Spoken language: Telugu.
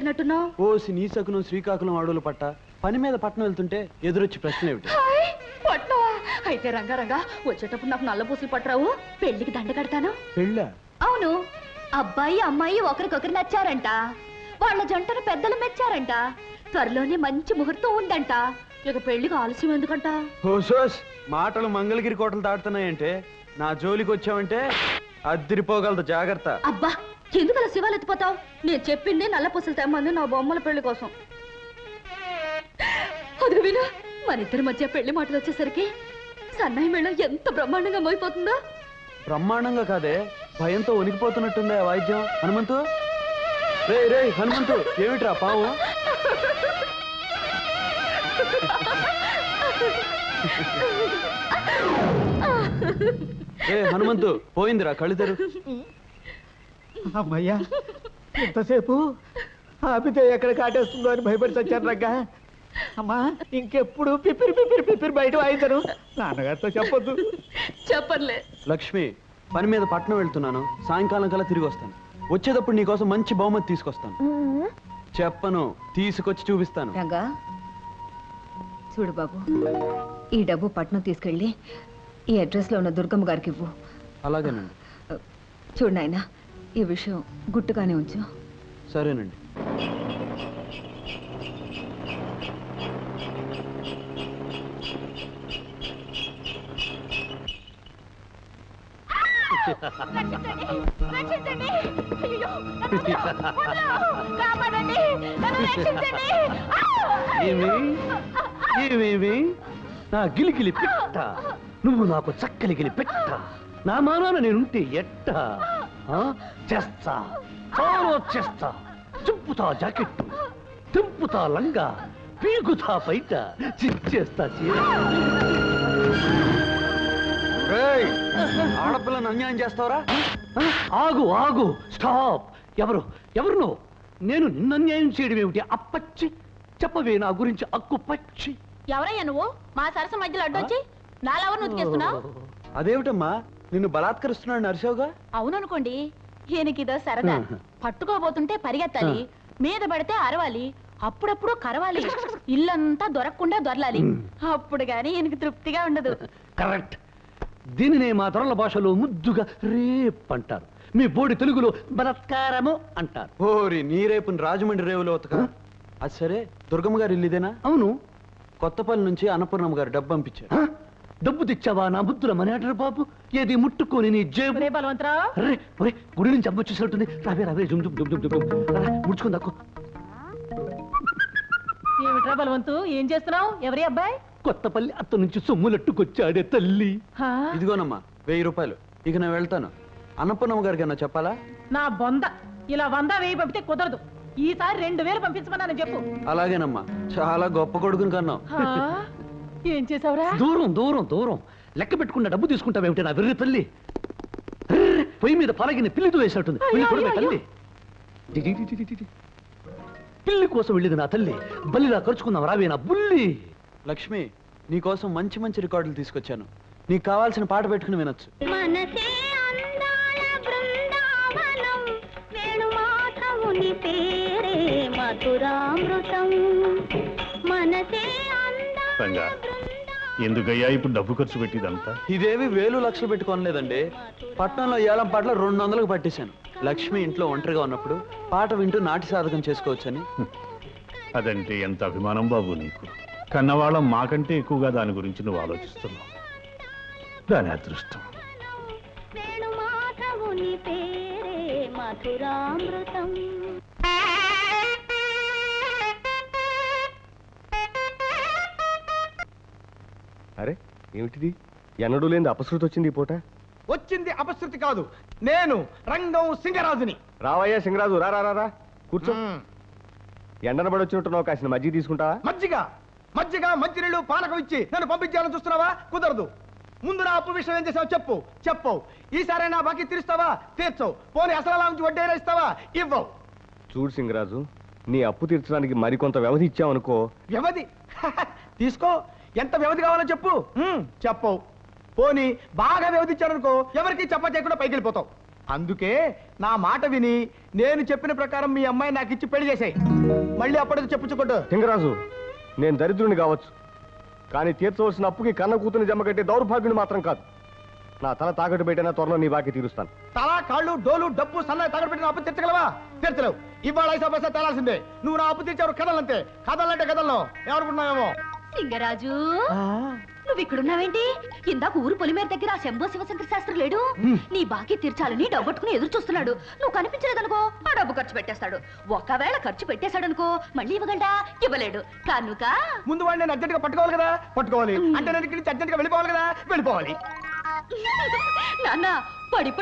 బయలుదేరినట్టున్నావు ఓసి నీ సకునం శ్రీకాకుళం అడవులు పట్ట. పని మీద పట్టణం వెళ్తుంటే ఎదురొచ్చి ప్రశ్న ఏమిటి? పట్నవా అయితే రంగారంగా వచ్చేటప్పుడు నాకు నల్ల పూసలు పట్టరావు. పెళ్ళికి దండ కడతాను. పెళ్ళా? అవును. అబ్బాయి అమ్మాయి ఒకరికొకరు నచ్చారంట. వాళ్ళ జంటను పెద్దలు మెచ్చారంట. త్వరలోనే మంచి ముహూర్తం ఉందంట. ఇక పెళ్ళికి ఆలస్యం ఎందుకంట? హోసోస్ మాటలు మంగళగిరి కోటలు దాటుతున్నాయంటే నా జోలికి వచ్చావంటే అద్దిరిపోగలదు జాగ్రత్త. అబ్బా ఎందుకలా శివాలు ఎత్తిపోతావు? నేను చెప్పింది నల్ల పూసలు తెమ్మంది నా బొమ్మల పెళ్ళి కోసం. అదిగో విను మన ఇద్దరి మధ్య పెళ్ళి మాటలు వచ్చేసరికి సన్నాయి మేళం ఎంత బ్రహ్మాండంగా మోయిపోతుందో. బ్రహ్మాండంగా కాదే భయంతో వణికిపోతున్నట్టుందే ఆ వాయిద్యం. హనుమంతు? రే రే హనుమంతు ఏమిట్రా పావు? ఏ హనుమంతు పోయిందిరా కళ్ళిద్దరు అమ్మయ్యా ఎంతసేపు ఆపితే ఎక్కడ కాటేస్తుందో అని భయపడి చచ్చాను రగ్గా. అమ్మా ఇంకెప్పుడు పిపిరి పిపిరి పిపిరి బయట వాయించను నాన్నగారితో చెప్పొద్దు. చెప్పర్లే లక్ష్మి పని మీద పట్నం వెళ్తున్నాను. సాయంకాలం కల్లా తిరిగి వస్తాను. వచ్చేటప్పుడు నీకోసం మంచి బహుమతి తీసుకొస్తాను. చెప్పను తీసుకొచ్చి చూపిస్తాను. రంగా చూడు బాబు ఈ డబ్బు పట్నం తీసుకెళ్ళి ఈ అడ్రస్లో ఉన్న దుర్గమ్మ గారికి ఇవ్వు. అలాగేనండి. చూడు నాయనా ఈ విషయం గుట్టుగానే ఉంచు. సరేనండి. ఏమి? ఏమేమి? నా గిలిగిలి పెట్ట. నువ్వు నాకు చక్కలిగిలి పెట్ట. నా మానాన నేనుంటే ఎట్ట? చేస్తా. చాలా చేస్తా. చింపుతా జాకెట్టు. తింపుతా లంగా. పీకుతా బయట చిచ్చేస్తా ఆడపిల్లను అన్యాయం చేస్తావరా? ఆగు ఆగు. స్టాప్. ఎవరు? ఎవరు నువ్వు నేను నిన్న అన్యాయం చేయడం ఏమిటి? అప్పచ్చి చెప్పవే నా గురించి అక్కు పచ్చి. ఎవరయ్యా నువ్వు? మా సరస మధ్యలో అడ్డొచ్చి నాలెవరు ఉతికేస్తున్నావు అదేమిటమ్మా? నిన్ను బలాత్కరిస్తున్నాడు నరసోగా అవుననుకోండి. ఈయనకిదో సరదా. పట్టుకోబోతుంటే పరిగెత్తాలి మీద పడితే అరవాలి అప్పుడప్పుడు కరవాలి ఇల్లంతా దొరకకుండా దొరలాలి. అప్పుడు గాని ఈయనకి తృప్తిగా ఉండదు. కరెక్ట్. దీనినే మా తరల భాషలో ముద్దుగా రేప్ అంటారు. మీ బోడి తెలుగులో బలత్కారము అంటారు. ఓరి నీ రేపుని రాజమండ్రి రేవులో ఉతక. అది సరే దుర్గమ్మ గారు ఇల్లు ఇదేనా? అవును. కొత్తపల్లి నుంచి అన్నపూర్ణమ్మ గారు డబ్బు పంపించారు? డబ్బు తెచ్చావా నా బుద్ధుల మనేటర్ బాబు? ఏది ముట్టుకొని నీ జేబు? బలవంతరావు అరే ఒరే గుడి నుంచి అమ్మ వచ్చేసినట్టుంది. రావే రావే జుమ్ ఏమిట్రా బలవంతు? ఏం చేస్తున్నావు? ఎవరి అబ్బాయి? కొత్తపల్లి అత్త నుంచి సొమ్ములట్టుకొచ్చాడే తల్లి. ఇదిగోనమ్మా వెయ్యి రూపాయలు. ఇక నేను వెళ్తాను. అన్నపూర్ణమ్మ గారికి అన్న చెప్పాలా? నా బొంద. ఇలా వంద వేయి పంపితే కుదరదు. ఈసారి రెండు వేలు పంపించమన్నాను చెప్పు. అలాగేనమ్మా. చాలా గొప్ప కొడుకుని కన్నావు. ఏం చేసావురా? దూరం దూరం దూరం. లెక్క పెట్టుకున్న డబ్బు తీసుకుంటావేమిటి నా వెర్రి తల్లి? పొయ్యి మీద పలగిన పిల్లితో వేసినట్టుంది. తల్లి. పిల్లి కోసం వెళ్ళేది నా తల్లి. బల్లిలా ఖర్చుకుందాం రావే నా బుల్లి. లక్ష్మి నీకోసం మంచి మంచి రికార్డులు తీసుకొచ్చాను. నీకు కావాల్సిన పాట పెట్టుకుని వినొచ్చు. మనసే అందాల బృందావనం వేణుమాధవుని పేరే మధురామృతం. మనసే అందాల ఎందుకయ్యా ఇప్పుడు డబ్బు ఖర్చు పెట్టిదంతా? ఇదేవి వేలు లక్షలు పెట్టుకోనలేదండి. పట్నంలో ఏలం పాటలు రెండు వందలకు పట్టేశాను. లక్ష్మి ఇంట్లో ఒంటరిగా ఉన్నప్పుడు పాట వింటూ నాటి సాధకం చేసుకోవచ్చని. అదంటే ఎంత అభిమానం బాబు నీకు? కన్నవాళ్ళం మాకంటే ఎక్కువగా దాని గురించి నువ్వు ఆలోచిస్తున్నావు. దాని అదృష్టం. మధురామృతం. అరే ఏమిటిది? ఎన్నడూ లేని అపశృతి వచ్చింది ఈ పూట? వచ్చింది అపశృతి కాదు. నేను రంగం సింగరాజుని. రావయ్యా సింగరాజు రా రా రా, కూర్చో. ఎండనబడి వచ్చినట్టున్నావు కాసిన మజ్జిగ తీసుకుంటావా మజ్జిగ. మజ్జిగ మంచినీళ్ళు పానకం ఇచ్చి నన్ను పంపించాలని చూస్తున్నావా? కుదరదు. ముందు నా అప్పు విషయం ఏం చేసావు చెప్పు. చెప్పు ఈసారి నా బాకీ తీరుస్తావా? తీర్చవు. పోనీ అసలు ఉంచి వడ్డీ ఇస్తావా? ఇవ్వవు. చూడు సింగరాజు నీ అప్పు తీర్చడానికి మరికొంత వ్యవధి ఇచ్చావనుకో. వ్యవధి? తీసుకో. ఎంత వ్యవధి కావాలో చెప్పు. చెప్పవు. పోనీ బాగా వ్యవధి ఇచ్చారనుకో ఎవరికి చెప్ప చేయకుండా పైకి వెళ్ళిపోతావు. అందుకే నా మాట విని నేను చెప్పిన ప్రకారం మీ అమ్మాయి నాకు ఇచ్చి పెళ్ళి చేసాయి. మళ్ళీ అప్పటికి చెప్పుచ్చుకోడు లింగరాజు నేను దరిద్రుని కావచ్చు. కానీ తీర్చవలసిన అప్పుకి కన్న కూతుని జమ కట్టే దౌర్భాగ్యుని మాత్రం కాదు. నా తల తాకట్టు పెట్టినా త్వరలో నీ బాకీ తీరుస్తాను. తల కాళ్ళు డోలు డబ్బు సన్నాయి తగడబెట్టిన అప్పు తీర్చగలవా? తీర్చలేవు. ఇవాళ ఐసా పైసా తేలాల్సిందే. నువ్వు నా అప్పు తీర్చావు కథలంతే కథలంటే కథల్లో ఏమనుకుంటున్నావేమో లింగరాజు నువ్వు ఇక్కడున్నావేంటి ఇందాక ఊరు పొలిమేర దగ్గర ఆ శంభో శివశంకర శాస్త్రి లేడు? నీ బాకీ తీర్చాలని డబ్బట్టుకుని ఎదురు చూస్తున్నాడు. నువ్వు కనిపించలేదనుకో ఆ డబ్బు ఖర్చు పెట్టేస్తాడు. ఒకవేళ ఖర్చు పెట్టేశాడనుకో మళ్ళీ ఇవ్వగలడా? ఇవ్వలేడు. కనుక? ముందు వాడిని నేను అర్జెంట్గా పట్టుకోవాలి కదా? పట్టుకోవాలి. అంటే నేను ఇక్కడి నుంచి అర్జెంట్గా వెళ్ళిపోవాలి కదా? వెళ్ళిపోవాలి. నాన్న పడి